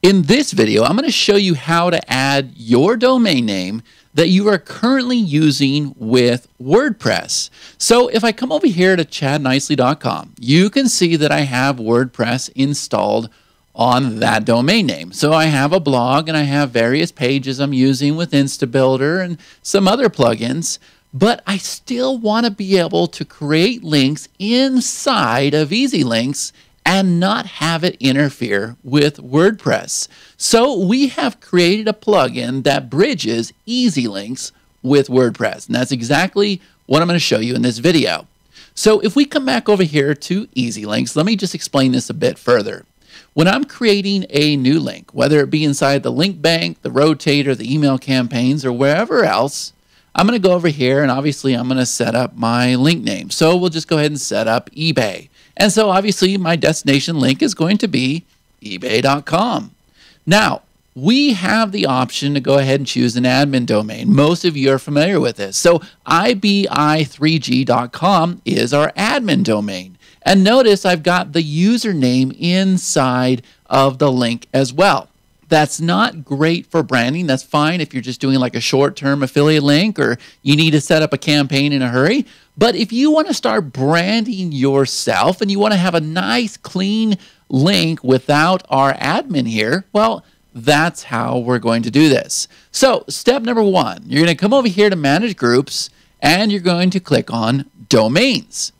In this video, I'm going to show you how to add your domain name that you are currently using with WordPress. So if I come over here to chadnicely.com, you can see that I have WordPress installed on that domain name. So I have a blog and I have various pages I'm using with InstaBuilder and some other plugins, but I still want to be able to create links inside of EasyLinks and not have it interfere with WordPress. So we have created a plugin that bridges EasyLinks with WordPress. And that's exactly what I'm going to show you in this video. So if we come back over here to EasyLinks, let me just explain this a bit further. When I'm creating a new link, whether it be inside the link bank, the rotator, the email campaigns, or wherever else, I'm going to go over here and obviously I'm going to set up my link name. So we'll just go ahead and set up eBay. And so obviously my destination link is going to be ebay.com. Now, we have the option to go ahead and choose an admin domain. Most of you are familiar with this. So ibi3g.com is our admin domain. And notice I've got the username inside of the link as well. That's not great for branding. That's fine if you're just doing like a short term affiliate link or you need to set up a campaign in a hurry. But if you want to start branding yourself and you want to have a nice, clean link without our admin here, well, that's how we're going to do this. So, step number one, you're going to come over here to manage groups and you're going to click on domains.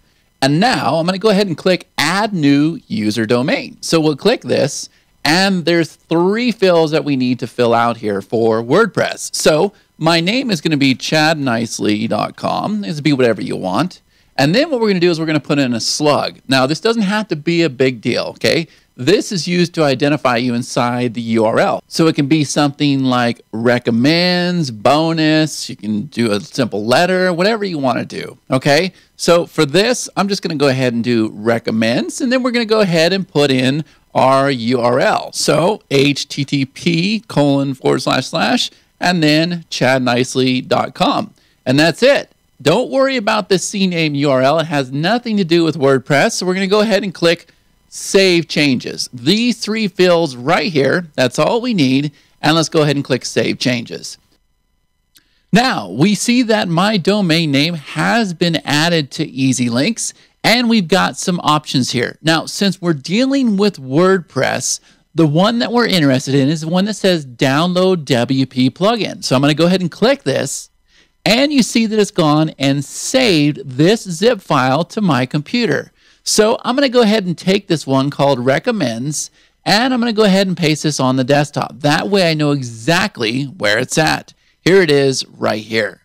And now I'm going to go ahead and click add new user domain. So we'll click this and there's three fields that we need to fill out here for WordPress. So my name is going to be chadnicely.com. This be whatever you want. And then what we're going to do is we're going to put in a slug. Now, this doesn't have to be a big deal, okay? This is used to identify you inside the URL. So it can be something like recommends, bonus, you can do a simple letter, whatever you want to do, okay? So for this, I'm just going to go ahead and do recommends, and then we're going to go ahead and put in our URL. So http colon forward slash slash and then chadnicely.com. And that's it. Don't worry about the CNAME URL. It has nothing to do with WordPress. So we're going to go ahead and click Save Changes. These three fields right here, that's all we need. And let's go ahead and click Save Changes. Now, we see that my domain name has been added to Easy Links and we've got some options here. Now, since we're dealing with WordPress, the one that we're interested in is the one that says download WP plugin. So I'm going to go ahead and click this. And you see that it's gone and saved this zip file to my computer. So I'm going to go ahead and take this one called recommends and I'm going to go ahead and paste this on the desktop. That way I know exactly where it's at. Here it is right here.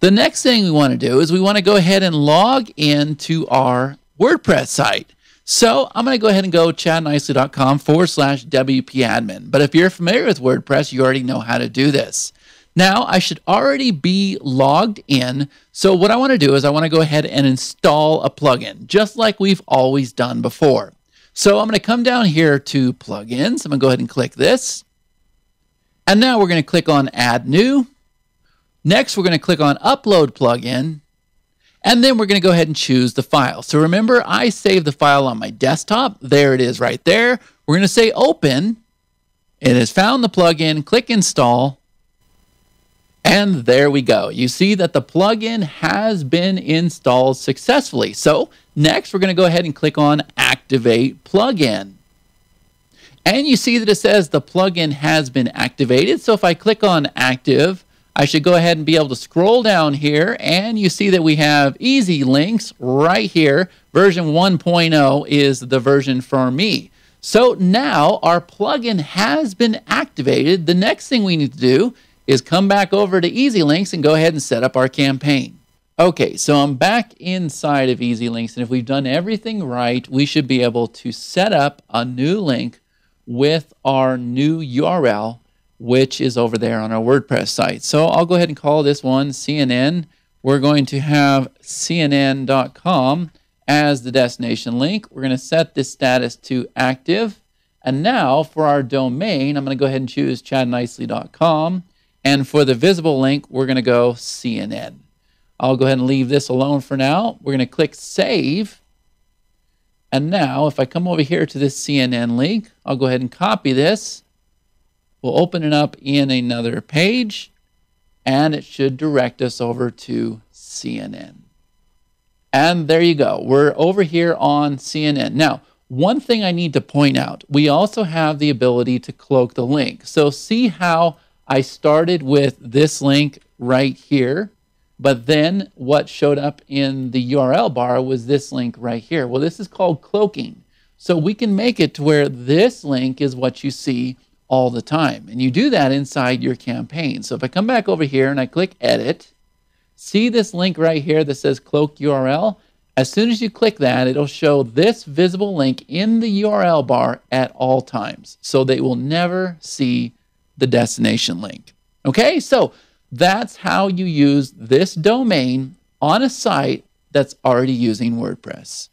The next thing we want to do is we want to go ahead and log into our WordPress site. So I'm going to go ahead and go chadnicely.com forward slash WP admin. But if you're familiar with WordPress, you already know how to do this. Now I should already be logged in. So what I want to do is I want to go ahead and install a plugin, just like we've always done before. So I'm going to come down here to plugins. I'm going to go ahead and click this. And now we're going to click on add new. Next, we're going to click on upload plugin. And then we're going to go ahead and choose the file. So remember, I saved the file on my desktop. There it is right there. We're going to say open. It has found the plugin. Click install. And there we go. You see that the plugin has been installed successfully. So next, we're going to go ahead and click on Activate Plugin. And you see that it says the plugin has been activated. So if I click on Active, I should go ahead and be able to scroll down here and you see that we have easy links right here. Version 1.0 is the version for me. So now our plugin has been activated. The next thing we need to do is come back over to EasyLinks and go ahead and set up our campaign. Okay, so I'm back inside of EasyLinks, and if we've done everything right, we should be able to set up a new link with our new URL which is over there on our WordPress site. So I'll go ahead and call this one CNN. We're going to have CNN.com as the destination link. We're going to set this status to active. And now for our domain, I'm going to go ahead and choose chadnicely.com. And for the visible link, we're going to go CNN. I'll go ahead and leave this alone for now. We're going to click Save. And now if I come over here to this CNN link, I'll go ahead and copy this We'll open it up in another page and it should direct us over to CNN. And there you go. We're over here on CNN. Now, one thing I need to point out, we also have the ability to cloak the link. So see how I started with this link right here, but then what showed up in the URL bar was this link right here. Well, this is called cloaking. So we can make it to where this link is what you see all the time. And you do that inside your campaign. So if I come back over here and I click edit, see this link right here that says cloak URL? As soon as you click that, it'll show this visible link in the URL bar at all times. So they will never see the destination link. Okay, so that's how you use this domain on a site that's already using WordPress.